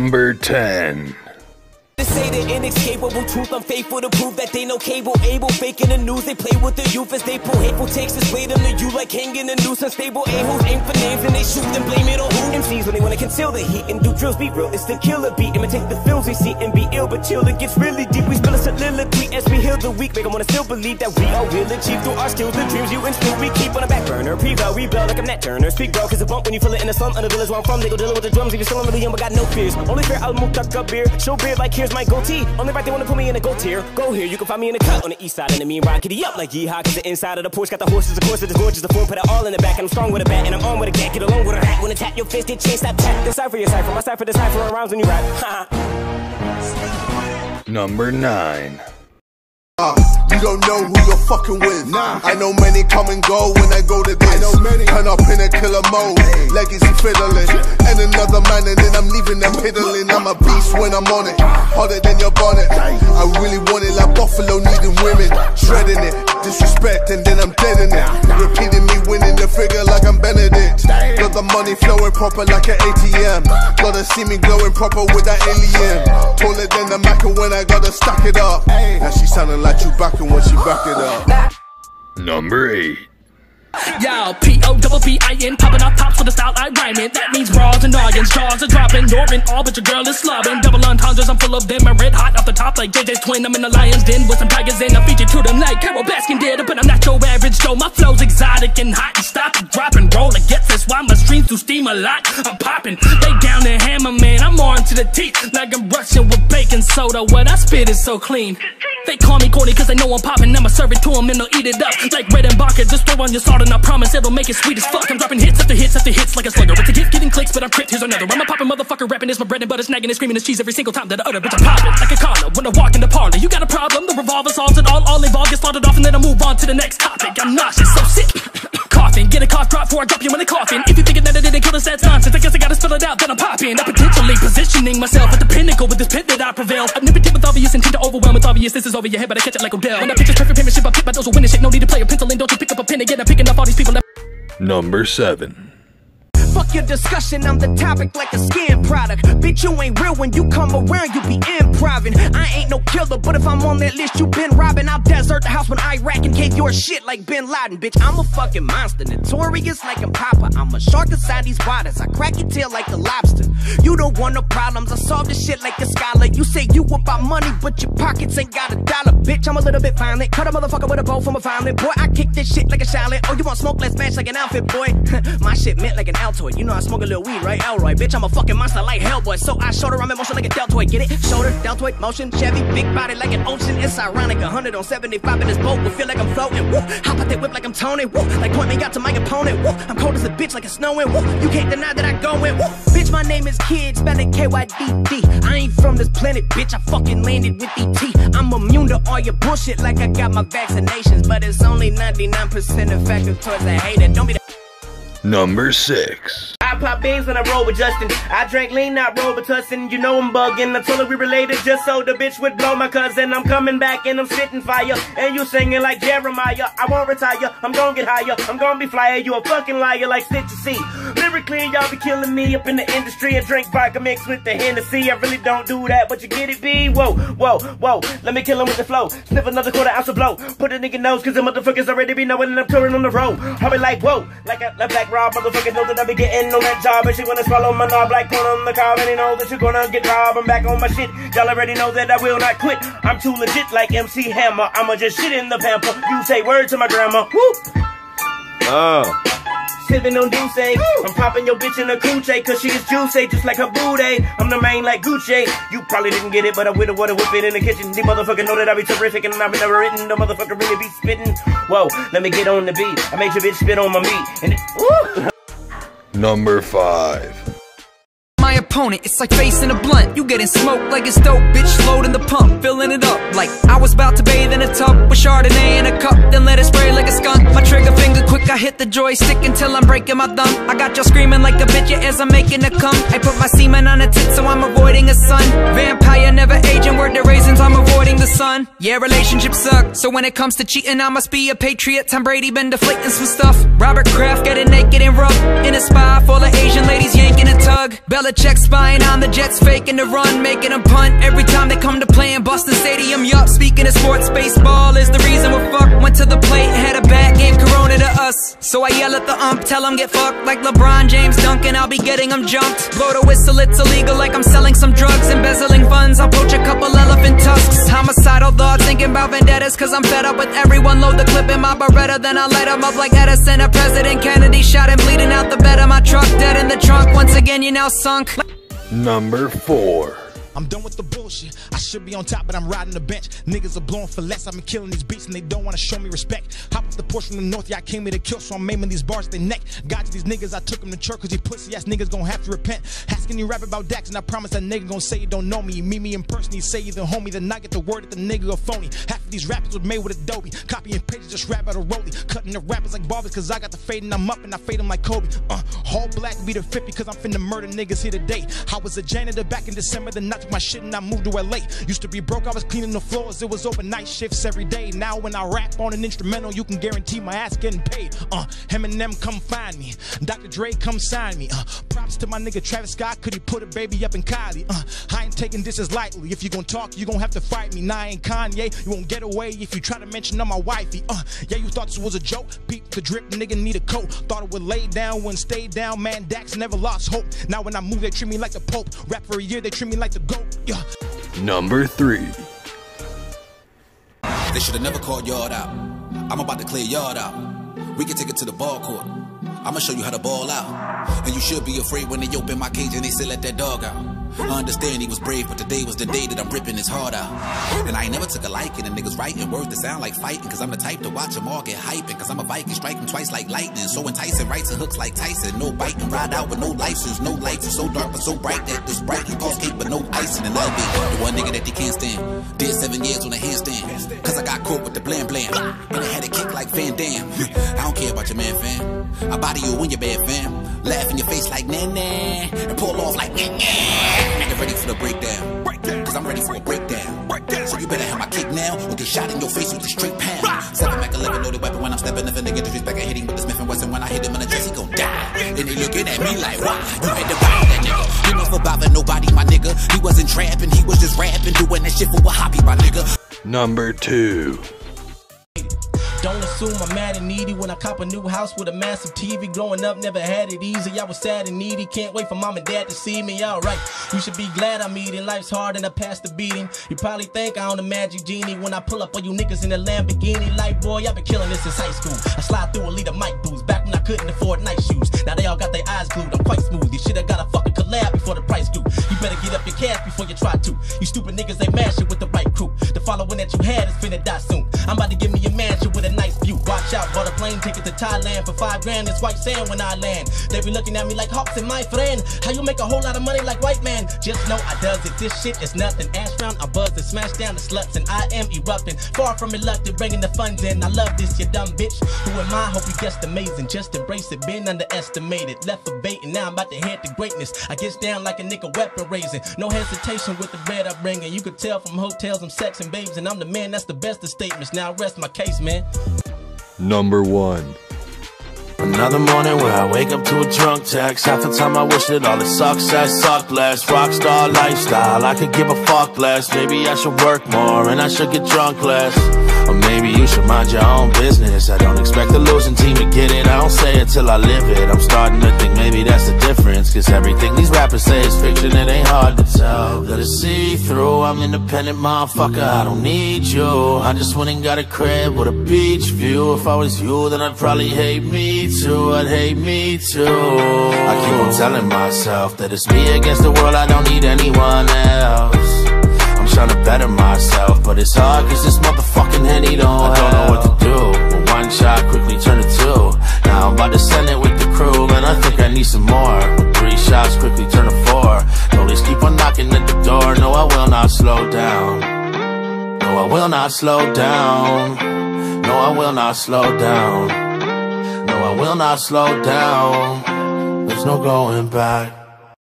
Number 10. To say the inescapable truth, I'm faithful to prove that they no cable able. Faking the news, they play with the youth as they pull hateful takes this weight on the you like hanging the noose. Unstable a-holes aim for names and they shoot and blame it on who? MCs when they wanna conceal the heat and do drills, be real. It's the killer beat, imitate the films we see and be ill, but chill. It gets really deep. We spill a soliloquy as we heal the weak, make them wanna still believe that we all will achieve through our skills. The dreams you instill, we keep on a back burner. Pre-vow, rebel like I'm Turner. Speak bro, cause a bump when you feel it in the slump. Under the village where I'm from, they go dealing with the drums. If you're still a million, but got no fears. Only fear, I'll move tuck up beer. Show beard like here's my goatee. Only right they wanna put me in a gold tier. Go here, you can find me in the cut on the east side. And the mean ride kitty up like yeehaw. Cause the inside of the Porsche got the horses, of course, it's gorgeous. The form, put it all in the back. And I'm strong with a bat, and I'm on with a gat. Get along with a hat. When I tap your fist, it change, stop tap. Decipher your cipher. My cipher decipher rhymes when you rap. Number 9. Uh, you don't know who you're fucking with. Nah. I know many come and go when I go to this. I know many. Turn up in a killer mode, hey. legacy fiddling. And another man, and then I'm leaving them piddling. I'm a beast when I'm on it, harder than your bonnet. I really want it like Buffalo needing women. Shredding it, disrespect, and then I'm dead in it. Repeating me winning the figure like I'm Benedict. Got the money flowing proper like an ATM. Gotta see me glowing proper with that alien. Taller than the Mac, when I gotta stack it up. Now she sounding like you Chewbacca when she back it up. Number 8. Yo, P-O-double-P-I-N Popping off tops with the style I rhyme it. That means bras and noggins, jaws are dropping Norman, all but your girl is slobbing. Double entendres, I'm full of them I'm red hot off the top like JJ's twin I'm in the lion's den with some tigers and I feature to them like Carole Baskin did But I'm not your average Joe My flow's exotic and hot And stop and drop and roll and get this Why my streams do steam a lot. I'm popping, they down the hammer man I'm on to the teeth like I'm rushing with baking soda. What I spit is so clean they call me corny cause they know I'm popping I'ma serve it to them and they'll eat it up. Like Red and Vodka, just throw on your salt and I promise it'll make it sweet as fuck. I'm dropping hits after hits after hits like a slugger. It's a gift getting clicks but I'm crypt, here's another. I'm a poppin' motherfucker rapping. Is my bread and butter Snagging and screaming his cheese every single time that I utter. Bitch I'm poppin' like a collar when I walk in the parlor. You got a problem, the revolver solves it all. All involved, get started off and then I move on to the next topic. I'm nauseous, so sick Coughing, get a cough drop before I drop you in the coffin. If you thinking that I didn't kill us, that's nonsense. I guess I gotta spell it out, then I'm popping. I'm potentially positioning myself at the pinnacle with this pit that I prevail. I'm Omnipotent with obvious intent to overwhelm It's obvious this is over your head, but I catch it like Odell. When I picture perfect penmanship, I pick my those winning shit. No need to play a pencil in, don't you pick up a pen again. I'm picking up all these people Number 7. Fuck your discussion, I'm the topic like a skin product. Bitch, you ain't real when you come around, you be improving. I ain't no killer, but if I'm on that list, you been robbing. I'll desert the house when Iraq and cave your shit like Bin Laden. Bitch, I'm a fucking monster, notorious like I'm Papa. I'm a shark inside these waters, I crack your tail like a lobster. You don't want no problems, I solve this shit like a scholar. You say you about money, but your pockets ain't got a dollar. Bitch, I'm a little bit violent. Cut a motherfucker with a bow from a violent. Boy, I kick this shit like a Charlotte. Oh, you want smoke? Let's match like an outfit, boy. My shit meant like an Altoid. You know I smoke a little weed, right? Elroy. Bitch, I'm a fucking monster like Hellboy. So I shoulder, I'm in motion like a deltoid. Get it? Shoulder, deltoid, motion, Chevy, big body like an ocean. It's ironic. 100 on 75 in this boat will feel like I'm floating. Woo! Hop out that whip like I'm Tony. Woo! Like point me out to my opponent. Woo! I'm cold as a bitch like it's snowing. Woo! You can't deny that I go in. Woo! Bitch, my name is Kydd, spell it K-Y-D-D. I ain't from this planet, bitch. I fucking landed with ET. I'm immune to all your bullshit like I got my vaccinations. But it's only 99% effective towards a hater. Don't be the Number 6. Pop beans when I roll with Justin. I drank lean, not Robitussin. You know I'm bugging. I told her we related just so the bitch would blow my cousin. I'm coming back and I'm spitting fire. And you singing like Jeremiah. I won't retire. I'm gonna get higher. I'm gonna be flyer. You a fucking liar like Stitch C. Lyrically, y'all be killing me up in the industry. I drink vodka mixed with the Hennessy. I really don't do that, but you get it, B? Whoa, whoa, whoa. Let me kill him with the flow. Sniff another quarter ounce of blow. Put a nigga nose, cause the motherfuckers already be knowing that I'm touring on the road. I be like, whoa, like a, a black Rob, motherfuckers know that I be getting on job. And she wanna swallow my knob like corn on the cob. And they know that you're gonna get robbed. I'm back on my shit. Y'all already know that I will not quit. I'm too legit like MC Hammer. I'ma just shit in the pamper. You say word to my grandma. Woo! Oh. Sipping on Douce. Eh? I'm popping your bitch in a coochie, eh? cause she is juicy, just like her booty. I'm the main like Gucci. You probably didn't get it, but I with a water whip it in the kitchen. These motherfuckers know that I be terrific and I've never written. The motherfucker really be spitting. Whoa, let me get on the beat. I make your bitch spit on my meat. And it, woo! Number 5. Opponent, it's like facing a blunt. You getting smoked like it's dope, bitch. Loading the pump, filling it up. Like I was about to bathe in a tub with Chardonnay in a cup, then let it spray like a skunk. My trigger finger quick, I hit the joystick until I'm breaking my thumb. I got y'all screaming like a bitch yeah, as I'm making a cum. I put my semen on a tit, so I'm avoiding a sun. Vampire never aging, word the raisins, I'm avoiding the sun. Yeah, relationships suck. So when it comes to cheating, I must be a patriot. Tom Brady been deflating some stuff. Robert Kraft getting naked and rough in a spa full of Asian ladies yanking a tug. Belichick spying on the Jets, faking the run, making a punt every time they come to play in Boston Stadium. Yup, speaking of sports, baseball is the reason we're fucked. Went to the plate, had a bad game, Corona to us. So I yell at the ump, tell him get fucked like LeBron James Duncan. I'll be getting them jumped. Blow the whistle, it's illegal like I'm selling some drugs, embezzling funds. I'll poach a couple elephant tusks. Homicidal thoughts, thinking about vendettas, cause I'm fed up with everyone. Load the clip in my Beretta, then I light 'em up like Edison. A President Kennedy shot and bleeding out the bed of my truck, dead in the trunk. Once again, you now sunk. Number 4. I'm done with the bullshit. I should be on top, but I'm riding the bench. Niggas are blowing for less. I've been killing these beats and they don't wanna show me respect. Hop up the porch from the north, yeah, I came here to kill, so I'm aiming these bars to their neck. Got to these niggas, I took them to church, cause these pussy ass niggas gon' have to repent. Asking you rap about Dax, and I promise that nigga gon' say you don't know me. You meet me in person, you say you the homie, then I get the word that the nigga a phony. Half of these rappers was made with Adobe. Copy and paste, just rap out a rollie. Cutting the rappers like barbers, cause I got the fade and I'm up and I fade them like Kobe. Uh, all black be the 50, cause I'm finna murder niggas here today. I was a janitor back in December, then I my shit and I moved to LA. Used to be broke, I was cleaning the floors. It was overnight shifts every day. Now when I rap on an instrumental, you can guarantee my ass getting paid. Uh, Eminem come find me. Dr. Dre come sign me. Uh, props to my nigga Travis Scott, could he put a baby up in Kylie? Uh, I ain't taking this as lightly. If you gon' talk, you gon' have to fight me. Nah, I ain't Kanye. You won't get away if you try to mention on my wifey. Uh, yeah, you thought this was a joke. Peep the drip, nigga need a coat. Thought it would lay down, wouldn't stay down. Man, Dax never lost hope. Now when I move, they treat me like the Pope. Rap for a year, they treat me like the GOAT. Yeah. Number 3. They should have never called yard out. I'm about to clear yard out. We can take it to the ball court. I'ma show you how to ball out. And you should be afraid when they open my cage and they still let that dog out. I understand he was brave, but today was the day that I'm ripping his heart out. And I ain't never took a liking to niggas writing words that sound like fighting, cause I'm the type to watch them all get hyping, cause I'm a Viking striking twice like lightning. So enticing, writes and hooks like Tyson. No biting, ride out with no license, no lights, so dark but so bright that this bright can cause cake but no icing. And I'll be the one nigga that they can't stand. Did seven years on a handstand, cause I got caught with the blam blam. And I had a kick like Van Damme. I don't care about your man, fam. I body you when you're bad, fam. Laugh in your face like nah nah, and pull off like nah nah. Nigga ready for the breakdown. Cause I'm ready for a breakdown. So you better have my kick now or get shot in your face with a straight pound. Seven Mac 11 loaded weapon when I'm stepping. If a nigga disrespect, I hit him with the Smith and Wesson. When I hit him in the chest, he gon' die. And they looking at me like, why? You had to buy that nigga. He never bother nobody, my nigga. He wasn't trapping, he was just rapping, doing that shit for a hobby, my nigga. Number 2. Don't assume I'm mad and needy when I cop a new house with a massive TV. Growing up, never had it easy. I was sad and needy. Can't wait for mom and dad to see me. Alright, you should be glad I'm eating. Life's hard and I passed the beating. You probably think I own a magic genie when I pull up on you niggas in a Lamborghini. Like, boy, I've been killing this since high school. I slide through a lead of mic boots back when I couldn't afford Nike shoes. Now they all got their eyes glued. I'm quite smooth. You shoulda got a fucking collab before the price grew. You better get up your cash before you try to. You stupid niggas ain't mashing with the right crew. The following that you had is finna die soon. I'm about to give me a mansion with a nice view. Watch out, bought a plane ticket to Thailand for five grand. It's white sand when I land. They be looking at me like Hawks and my friend. How you make a whole lot of money like white man? Just know I does it. This shit is nothing. Ash round, I buzz and smash down the sluts, and I am erupting. Far from reluctant, bringing the funds in. I love this, you dumb bitch. Who am I? Hope you guessed amazing. Just embrace it. Been underestimated. Left for bait, and now I'm about to head to greatness. I gets down like a nigga weapon raising. No hesitation with the bread I bring, and you could tell from hotels I'm sexing babes, and I'm the man that's the best of statements. Now rest my case, man. Number 1. Another morning where I wake up to a drunk text. Half the time I wish that all the success sucked less. Rockstar lifestyle, I could give a fuck less. Maybe I should work more and I should get drunk less. Or maybe you should mind your own business. I don't expect the losing team to get it. I don't say it till I live it. I'm starting to think maybe that's the difference. Cause everything these rappers say is fiction, it ain't hard to tell. Let it see through. I'm independent, motherfucker. I don't need you. I just went and got a crib with a beach view. If I was you, then I'd probably hate me too. I'd hate me too. I keep on telling myself that it's me against the world. I don't need anyone else. I'm trying to better myself, but it's hard cause this motherfucking Henny don't I don't know what to do. But one shot quickly turned to two. Now I'm about to send it with the crew, and I think I need some more. Three shots quickly turn to four. Police keep on knocking at the door. No, I will not slow down. No, I will not slow down. No, I will not slow down. I will not slow down. There's no going back.